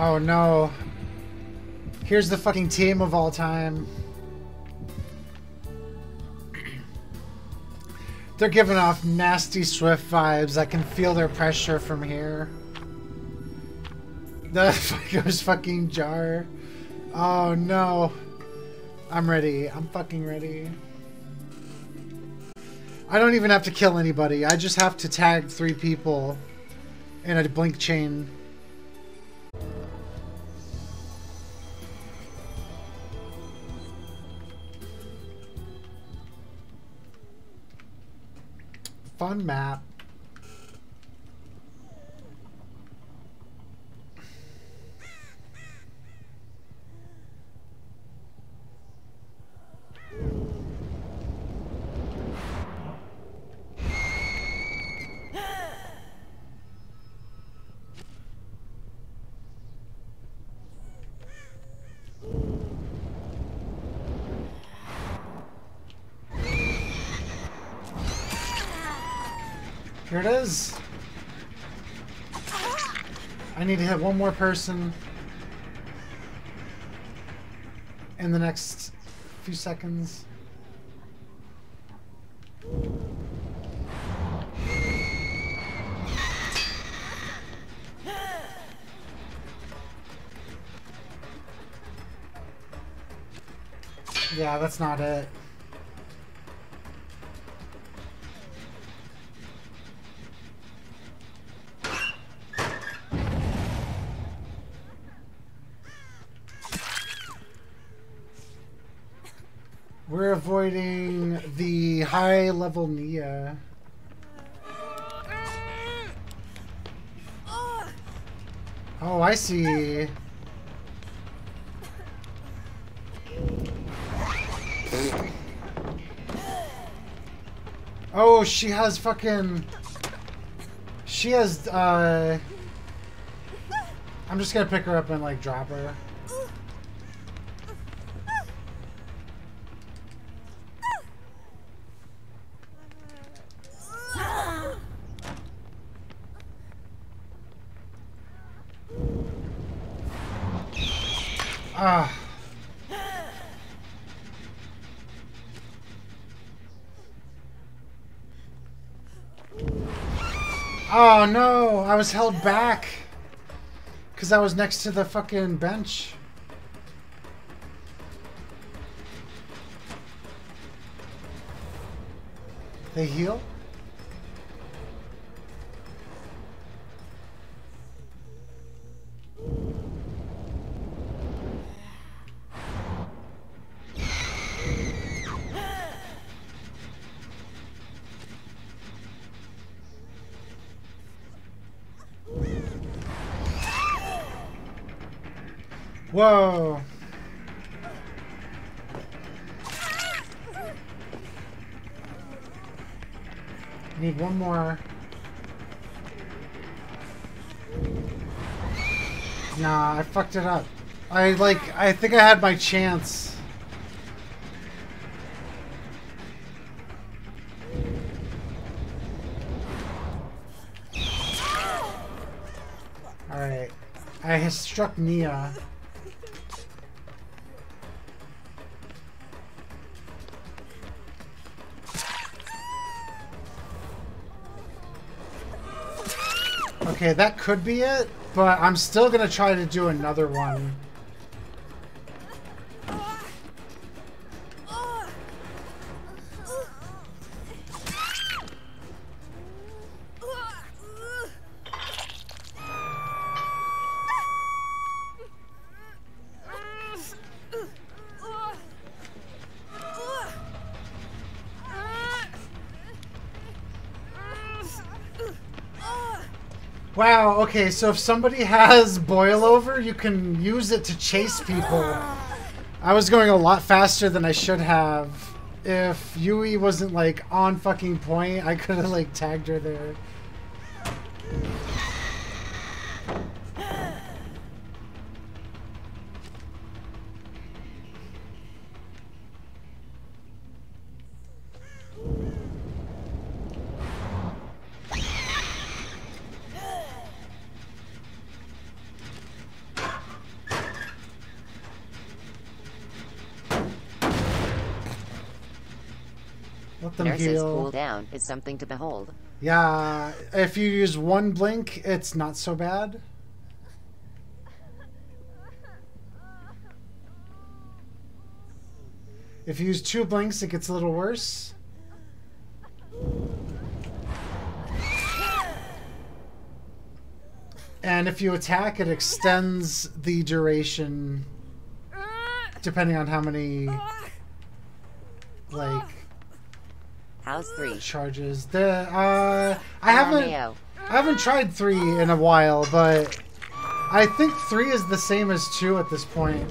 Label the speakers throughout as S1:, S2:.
S1: Oh no. Here's the fucking team of all time. They're giving off nasty Swift vibes. I can feel their pressure from here. The goes fucking jar. Oh no. I'm ready. I'm fucking ready. I don't even have to kill anybody. I just have to tag three people in a blink chain. Fun map. Here it is. I need to hit one more person in the next few seconds. Yeah, that's not it. We're avoiding the high level Nea. Oh, I see. Oh, she has fucking... She has, uh... I'm just gonna pick her up and, like, drop her. Ah. Oh no, I was held back. Because I was next to the fucking bench. They heal? Whoa. Need one more. Nah, I fucked it up. I like I think I had my chance. Alright. I struck Nea. Okay, that could be it, but I'm still gonna try to do another one. Wow, okay, so if somebody has boil over, you can use it to chase people. I was going a lot faster than I should have. If Yui wasn't like on fucking point, I could have like tagged her there. Them
S2: Nurse's
S1: heal.
S2: cooldown is something to behold.
S1: Yeah, if you use one blink, it's not so bad. If you use two blinks, it gets a little worse. And if you attack, it extends the duration depending on how many like
S2: How's three?
S1: charges. The uh, I haven't. I haven't tried three in a while, but I think three is the same as two at this point.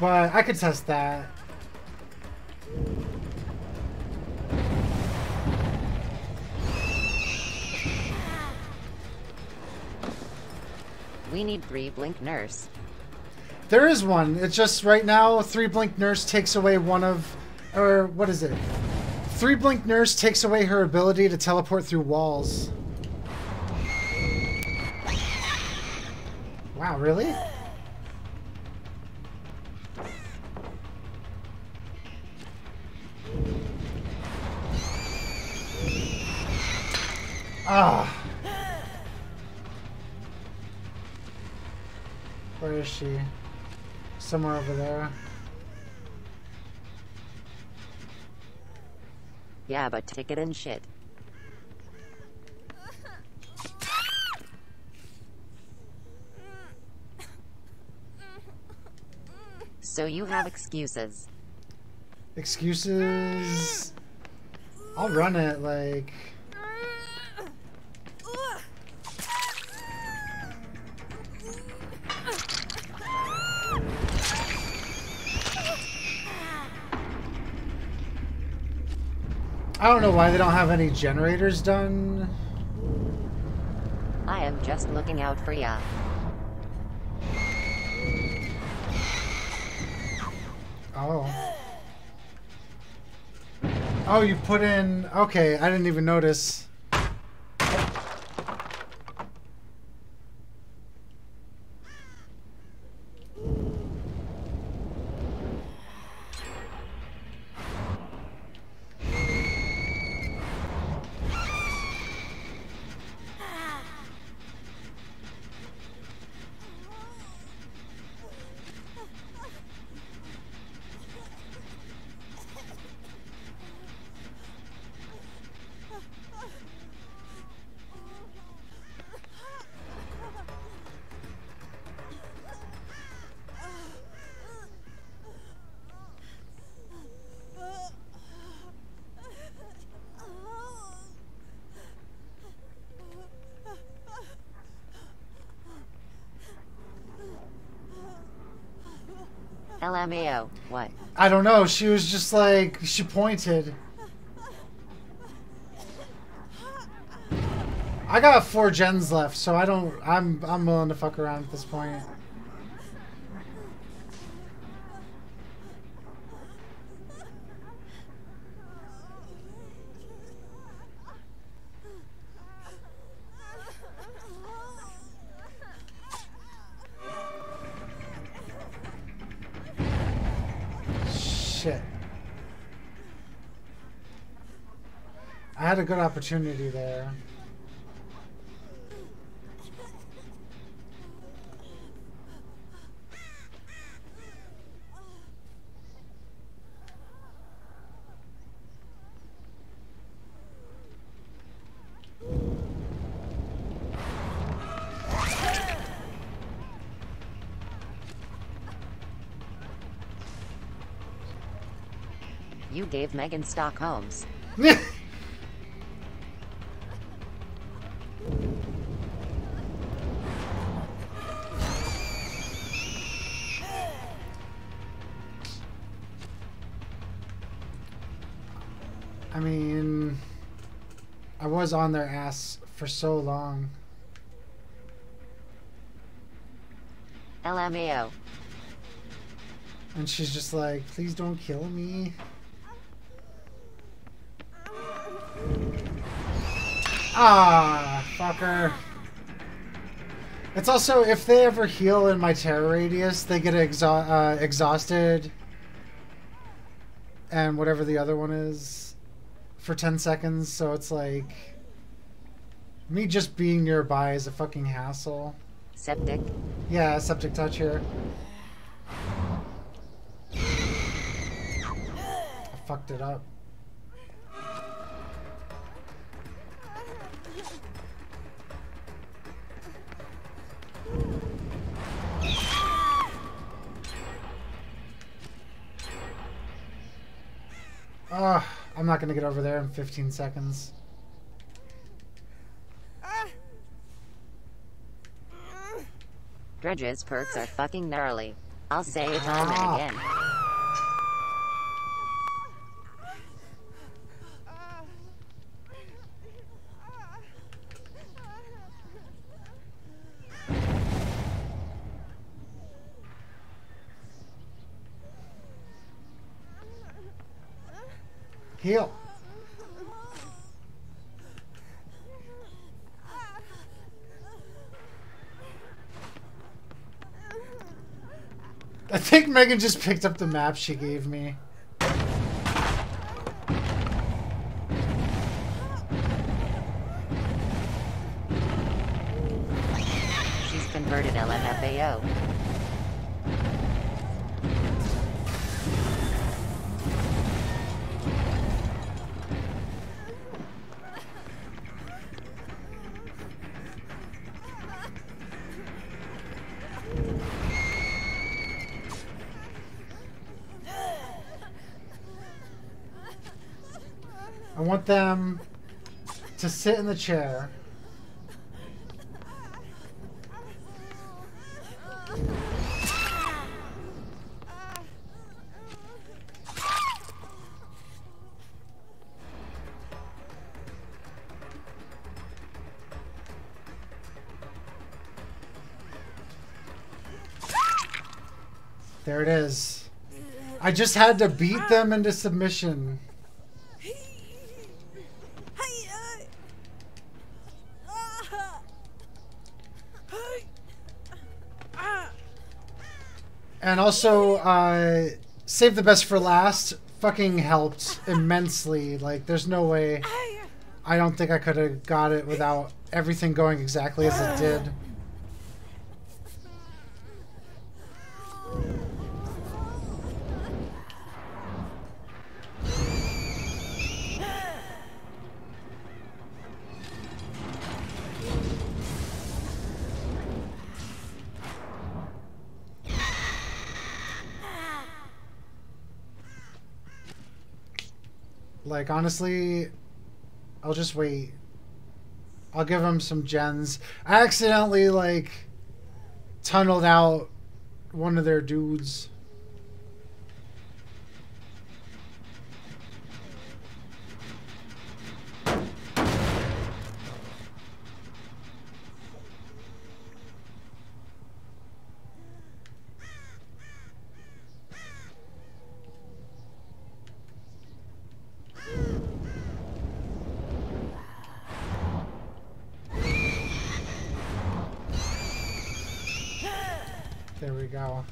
S1: But I could test that.
S2: We need three blink nurse.
S1: There is one. It's just right now, three blink nurse takes away one of, or what is it? Three blink nurse takes away her ability to teleport through walls. Wow, really? Ah. Where is she? Somewhere over there.
S2: Yeah, but ticket and shit. So you have excuses.
S1: Excuses. I'll run it, like. I don't know why they don't have any generators done.
S2: I am just looking out for ya.
S1: Oh. Oh, you put in. Okay, I didn't even notice.
S2: LMAO. What?
S1: I don't know. She was just like she pointed. I got four gens left, so I don't. I'm I'm willing to fuck around at this point. Had a good opportunity there.
S2: You gave Megan Stockholm's.
S1: I mean, I was on their ass for so long.
S2: LMAO.
S1: And she's just like, please don't kill me. Ah, fucker. It's also if they ever heal in my terror radius, they get exha- uh, exhausted, and whatever the other one is, for ten seconds. So it's like me just being nearby is a fucking hassle.
S2: Septic.
S1: Yeah, septic touch here. I fucked it up. Ugh, I'm not gonna get over there in 15 seconds.
S2: Dredge's perks are fucking gnarly. I'll say it time
S1: Ah.
S2: and again.
S1: Heal. I think Megan just picked up the map she gave me.
S2: She's converted LMFAO.
S1: Want them to sit in the chair. There it is. I just had to beat them into submission. And also, uh, save the best for last fucking helped immensely. Like, there's no way. I don't think I could have got it without everything going exactly as it did. Like, honestly, I'll just wait. I'll give them some gens. I accidentally, like, tunneled out one of their dudes. There we go.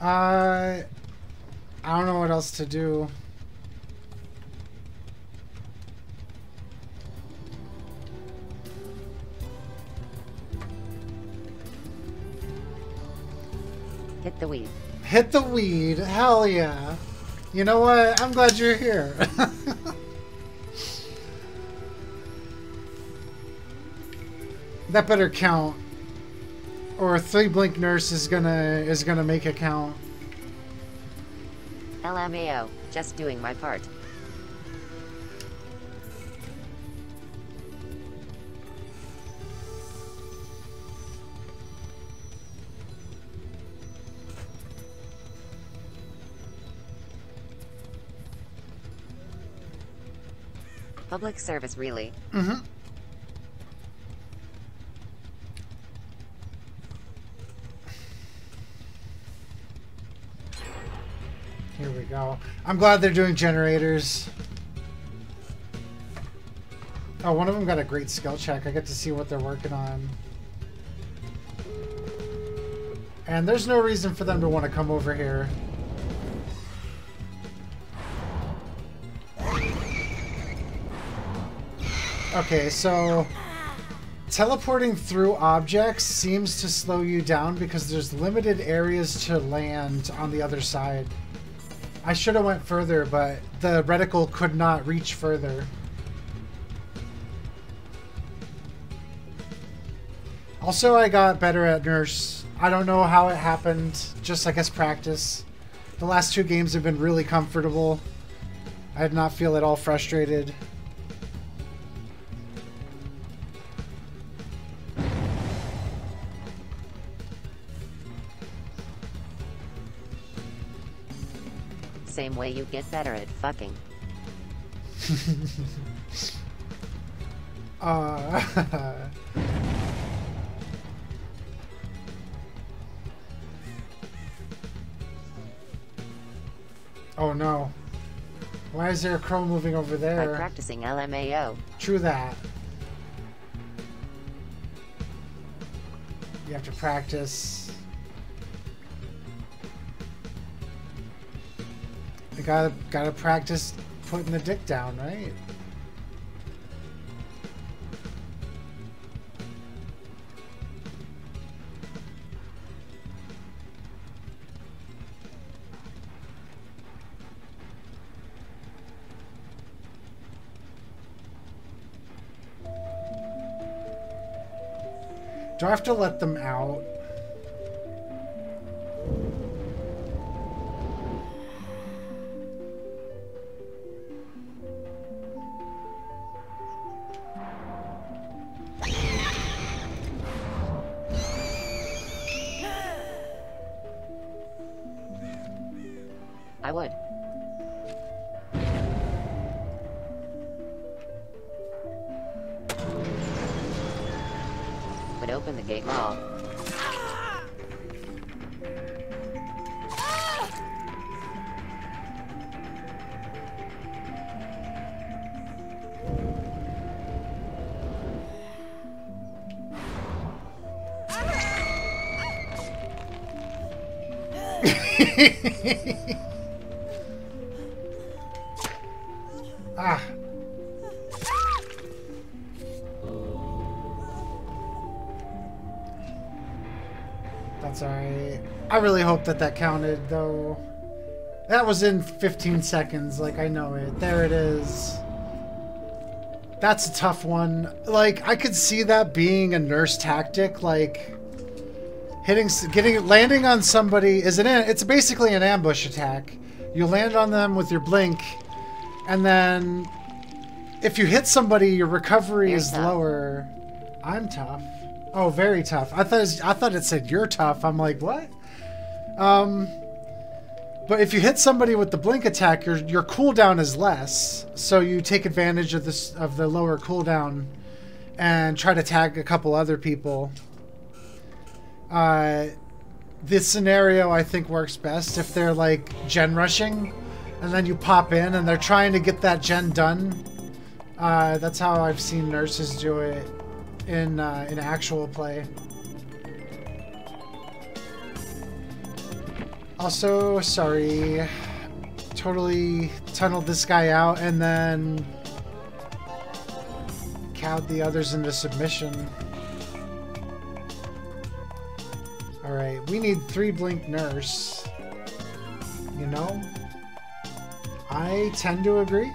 S1: Uh, I don't know what else to do.
S2: Hit the weed.
S1: Hit the weed. Hell yeah. You know what? I'm glad you're here. that better count. Or three blink nurse is gonna is gonna make a count.
S2: LMAO. Just doing my part. Public service, really.
S1: Mm-hmm. I'm glad they're doing generators. Oh, one of them got a great skill check. I get to see what they're working on. And there's no reason for them to want to come over here. Okay, so teleporting through objects seems to slow you down because there's limited areas to land on the other side. I should have went further, but the reticle could not reach further. Also, I got better at Nurse. I don't know how it happened, just I guess practice. The last two games have been really comfortable. I did not feel at all frustrated.
S2: Same way you get better at fucking.
S1: Uh, oh no. Why is there a crow moving over there?
S2: By
S1: there?
S2: practicing LMAO.
S1: True that. You have to practice. You gotta gotta practice putting the dick down, right? Do I have to let them out? Ah. That's alright. I really hope that that counted, though. That was in 15 seconds, like, I know it. There it is. That's a tough one. Like, I could see that being a nurse tactic, like... Hitting, getting, landing on somebody is an, it's basically an ambush attack. You land on them with your blink, and then if you hit somebody, your recovery
S2: You're
S1: is
S2: tough.
S1: lower. I'm tough. Oh, very tough. I thought it, I thought it said you're tough. I'm like, what? Um, but if you hit somebody with the blink attack, your your cooldown is less, so you take advantage of this of the lower cooldown, and try to tag a couple other people. Uh, this scenario I think works best if they're like gen rushing, and then you pop in and they're trying to get that gen done. Uh, that's how I've seen nurses do it in uh, in actual play. Also, sorry, totally tunneled this guy out and then cowed the others into submission. Alright, we need three blink nurse. You know? I tend to agree.